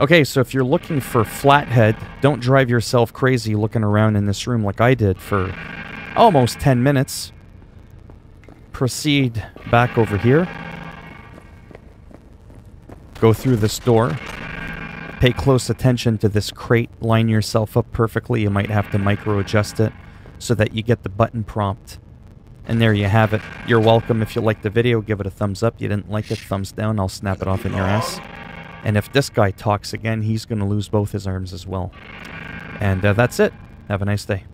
Okay, so if you're looking for flathead, don't drive yourself crazy looking around in this room like I did for almost 10 minutes. Proceed back over here. Go through this door. Pay close attention to this crate. Line yourself up perfectly. You might have to micro adjust it so that you get the button prompt. And there you have it. You're welcome. If you liked the video, give it a thumbs up. You didn't like it, thumbs down. I'll snap it off in your ass. And if this guy talks again, he's going to lose both his arms as well. And uh, that's it. Have a nice day.